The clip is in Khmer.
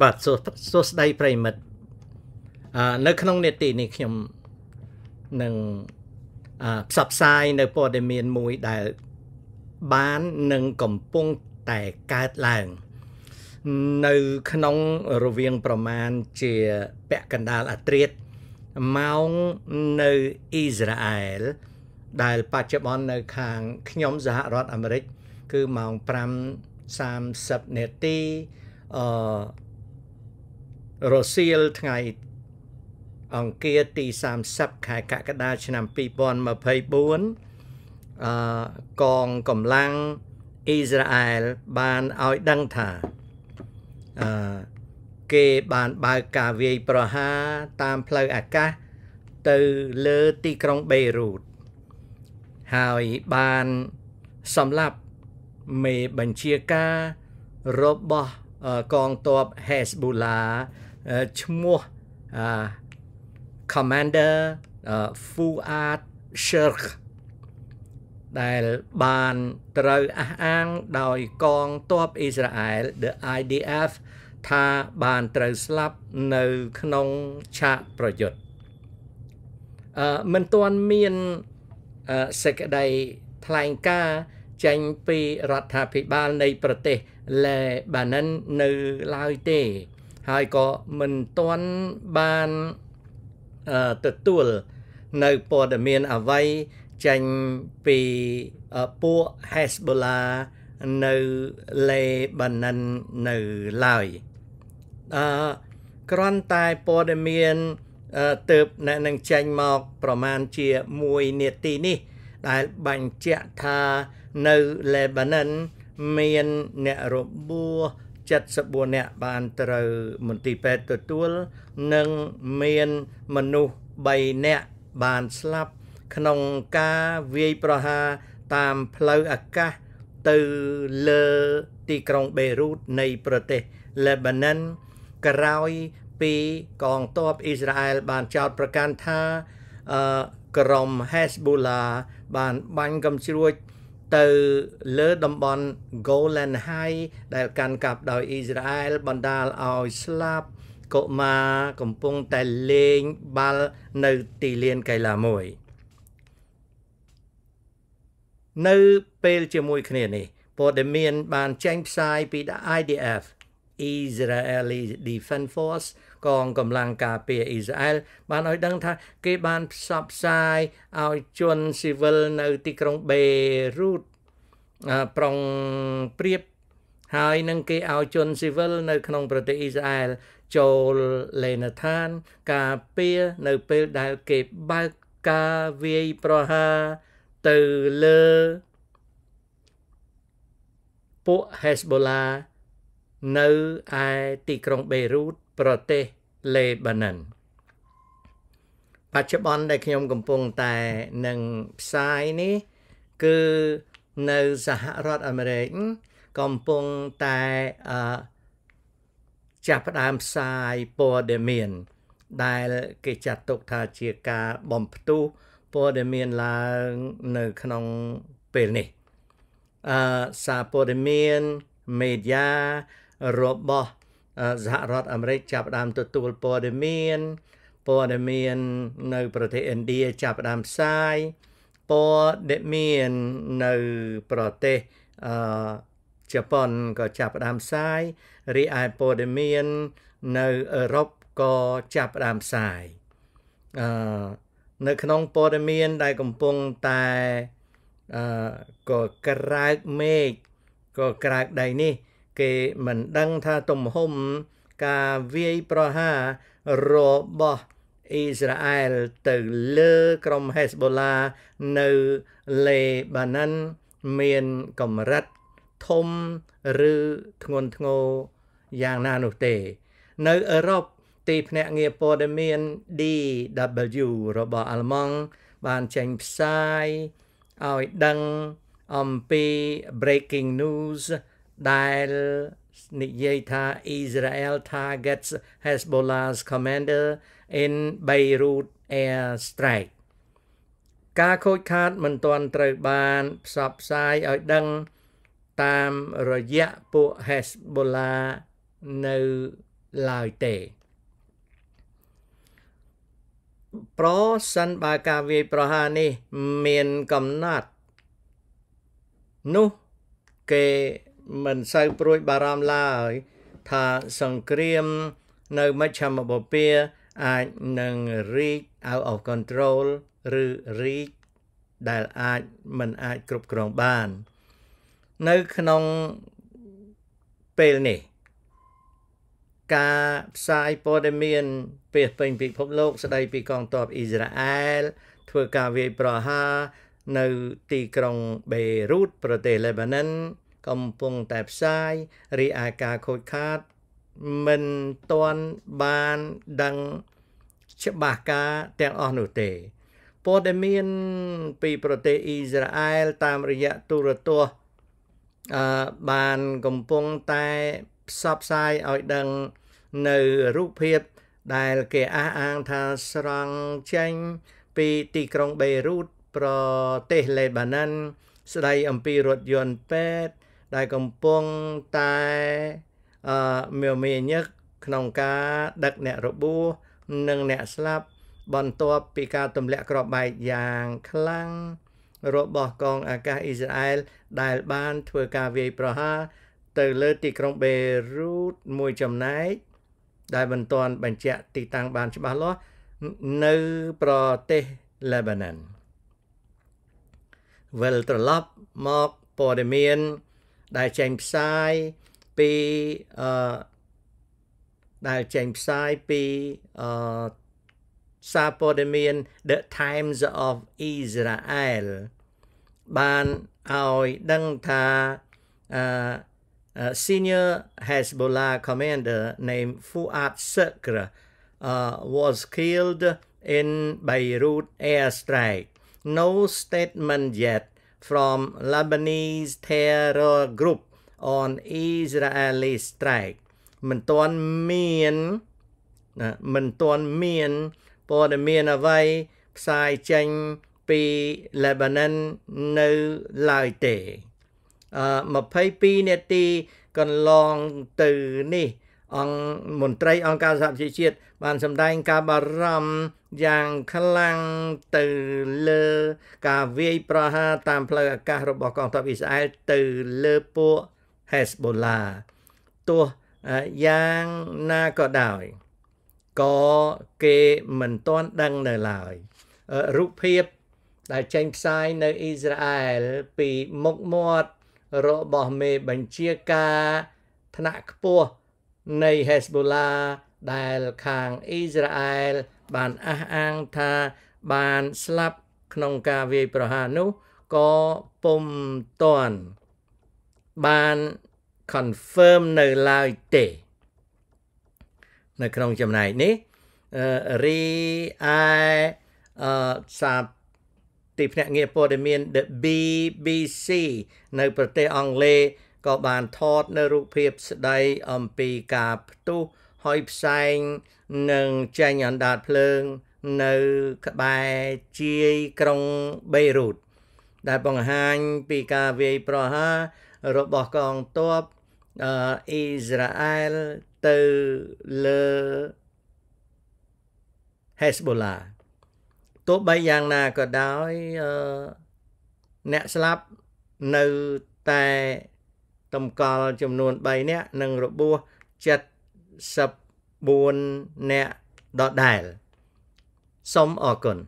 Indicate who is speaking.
Speaker 1: បាទសួស្តីប្រិមិត្តអឺនៅក្នុងនេតិនេះខ្ញុំនឹងអឺផ្សព្វផ្សាយនៅព័ត៌មានមួយដែលបាននឹងកំពុងតែកើតឡើងនៅក្នុងរវាងប្រមាណជាពាក់កណ្ដាលអាត្រៀតម៉ោងនៅអ៊ីស្រាអែលដែលបច្ចុប្បន្ននៅខាងខ្ញុំសហរដ្ឋអាមេរិកគឺម៉ោង5:30នាទីអឺ រសៀលថ្ងៃអង្គារទី30ខែកក្កដាឆ្នាំ2024អឺកងកម្លាំងអ៊ីស្រាអែលបានឲ្យដឹងថាអឺគេបានបើកការវាយប្រហារតាមផ្លូវអាកាសទៅលើទីក្រុងបេរូតហើយបានសម្លាប់មេបញ្ជាការរបស់កងទ័ព Hezbollah ឈ្មោះ Commander Fuad Shirk ដែលបានត្រូវអះអាងដោយកងទ័ពអ៊ីស្រាអែល the IDF ថាបានត្រូវស្លាប់នៅក្នុងឆាកប្រយុទ្ធអឺមិនទាន់មានសេចក្តីថ្លែងការណ៍ចេញពីរដ្ឋាភិបាលនៃប្រទេសលេបាណិននៅឡើយទេ ហើយក៏មិនទាន់បានទទួលនៅព័ត៌មានអ្វីចេញពីពួក Hezbollah នៅលេបាណិននៅឡើយអឺគ្រាន់តែព័ត៌មានទើបអ្នកនឹងចេញមកប្រមាណជា1នាទីនេះ ដែលបញ្ជាក់ថានៅលេបាណិនមានអ្នករបួស 74នាក់បានត្រូវមន្ទីរពេទ្យទទួល និងមានមនុស្ស3នាក់បានស្លាប់ក្នុងការវាយប្រហារតាមផ្លូវអាកាសទៅលើទីក្រុងបេរូតនៃប្រទេសលេបាណិនក្រោយពីកងទ័ពអ៊ីស្រាអែលបានចោទប្រកាន់ថា ក្រុម Hezbollah បានបាញ់កំជ្រួច ទៅលើតំបន់ Golan Heights ដែលកាន់កាប់ដោយអ៊ីស្រាអែលបណ្ដាលឲ្យស្លាប់កុមារកំពុងតែលេងបាល់នៅទីលានកីឡាមួយ នៅពេលជាមួយគ្នានេះព័ត៌មានបានចេញផ្សាយពី IDF Israeli Defense Force កងកម្លាំងការពារអ៊ីស្រាអែលបានឲ្យដឹងថាគេបានផ្សព្វផ្សាយឲ្យជនស៊ីវិលនៅទីក្រុងបេរូតប្រុងព្រៀបហើយនឹងគេឲ្យជនស៊ីវិលនៅក្នុងប្រទេសអ៊ីស្រាអែលចូលលេនឋាន ការពារនៅពេលដែលគេបើកការវាយប្រហារទៅលើពួក Hezbollah នៅឯទីក្រុងបេរូតប្រទេសលេបាណិនបច្ចុប្បន្នដែលខ្ញុំកំពុងតែនឹងផ្សាយនេះ គឺនៅសហរដ្ឋអាមេរិកកំពុងតែអឺចាប់ផ្ដើមផ្សាយព័ត៌មាន ដែលគេចាត់ទុកថាជាការបំផ្ទុះព័ត៌មានឡើងនៅក្នុងពេលនេះអឺសារព័ត៌មានមេឌៀ របស់សហរដ្ឋអាមេរិកចាប់ផ្ដើមទទួលព័ត៌មានព័ត៌មាននៅប្រទេសឥណ្ឌាចាប់ផ្ដើមផ្សាយព័ត៌មាននៅប្រទេសអឺជប៉ុនក៏ចាប់ផ្ដើមផ្សាយរីឯព័ត៌មាននៅអឺរ៉ុបក៏ចាប់ផ្ដើមផ្សាយអឺនៅក្នុងព័ត៌មានដែលកំពុងតែអឺក៏ក្រើកមេឃក៏ក្រើកដៃនេះ គេមិនដឹងថាទំហំការវាយប្រហាររបស់អ៊ីស្រាអែលទៅលើក្រុម Hezbollah នៅលេបាណិនមានកម្រិតធំឬធ្ងន់ធ្ងរយ៉ាងណានោះទេ នៅអឺរ៉ុបទីភ្នាក់ងារព័ត៌មាន DW របស់អាល្លឺម៉ង់បានចេញផ្សាយឲ្យដឹងអំពី breaking news ដែលនិយាយថា Israel targets Hezbollah's commander in Beirut air strike ការខូចខាតមិនទាន់ត្រូវបានផ្សព្វផ្សាយឲ្យដឹងតាមរយៈពួក Hezbollah នៅឡើយទេប្រសិនបើការវាយប្រហារនេះមានកំណត់នោះគេ មិនសូវព្រួយបារម្ភឡើយថាសង្គ្រាមនៅមជ្ឈមបូព៌ាអាចនឹងរីក out of control ឬរីកដែលអាចមិនអាចគ្រប់គ្រងបាន នៅក្នុងពេលនេះការផ្សាយព័ត៌មានពេះពេញពិភពលោកស្ដីពីកងទ័ពអ៊ីស្រាអែលធ្វើការវាយប្រហារនៅទីក្រុងបេរូតប្រទេសលេបាណិន កំពុងតែផ្សាយរីឯការខូចខាត មិនទាន់បានដឹងច្បាស់ការទាំងអស់នោះទេព័ត៌មានពីប្រទេសអ៊ីស្រាអែលតាមរយៈទូរទស្សន៍អឺបានកំពុងតែផ្សព្វផ្សាយឲ្យដឹងនៅរូបភាពដែលគេអះអាងថាស្រង់ចេញពីទីក្រុងបេរូតប្រទេសលេបាណិនស្ដីអំពីរថយន្តពេទ្យ ដែលកំពុងតែអឺមានមានញឹកក្នុងការដឹកអ្នករបួសនិងអ្នកស្លាប់បន្ទាប់ពីការទម្លាក់គ្រាប់បែកយ៉ាងខ្លាំងរបស់កងអាកាសអ៊ីស្រាអែលដែលបានធ្វើការវាយប្រហារទៅលើទីក្រុងបេរូតមួយចំណែកដែលមិនទាន់បញ្ជាក់ទីតាំងបានច្បាស់លាស់នៅប្រទេសលេបាណិនវិលត្រឡប់មកព័ត៌មាន ដែលចេញផ្សាយពីអឺដែលចេញផ្សាយពីអឺសារព័ត៌មាន The Times of Israel បានឲ្យដឹងថា uh, uh, senior Hezbollah commander named Fuad Shukr uh, was killed in Beirut airstrike. No statement yet from Lebanese terror group on Israeli strike មិនទាន់មានណាមិនទាន់មានព័ត៌មានអ្វីផ្សាយចេញពី Lebanon នៅឡើយទេអឺ22នាទីកន្លងទៅនេះ អង្គមន្ត្រីអង្គការសហប្រជាជាតិបានសម្ដែងការបារម្ភយ៉ាងខ្លាំងទៅលើការវាយប្រហារតាមផ្លូវអាកាសរបស់កងទ័ពអ៊ីស្រាអែលទៅលើពួក Hezbollah ទោះយ៉ាងណាក៏ដោយក៏គេមិនទាន់ដឹងនៅឡើយរូបភាពដែលចេញផ្សាយនៅអ៊ីស្រាអែលពីមុខមាត់របស់មេបញ្ជាការថ្នាក់ខ្ពស់ នៃ Hezbollah ដែលខាងអ៊ីស្រាអែលបានអះអាងថាបានស្លាប់ក្នុងការវាយប្រហារនោះក៏ពុំទាន់បាន confirm នៅឡើយទេ នៅក្នុងចំណែកនេះរីឯអឺសាទីភ្នាក់ងារព័ត៌មាន The BBC នៅ ប្រទេសអង់គ្លេស ក៏បានថតនៅរូបភាពស្ដីអំពីការផ្ទុះហើយផ្សែងនឹងចេញអណ្ដាតភ្លើងនៅក្បែរជាយក្រុងបេរូតដែលបង្ហាញពីការវាយប្រហាររបស់កងទ័ពអ៊ីស្រាអែលទៅលើ Hezbollah ទោះបីយ៉ាងណាក៏ដោយអ្នកស្លាប់នៅតែ តម្កល់ចំនួន3នាក់និងរបួស74នាក់ដដែលសូមអរគុណ